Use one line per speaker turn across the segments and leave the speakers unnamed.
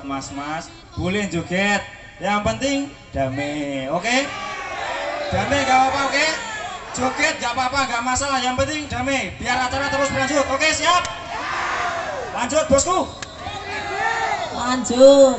buat mas-mas boleh joget. Yang penting damai, oke? Damai gak apa-apa, oke? Joget gak apa-apa, gak masalah. Yang penting damai. Biar acara terus berlanjut. Oke, siap? Lanjut, bosku.
Lanjut.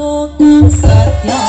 Kang setya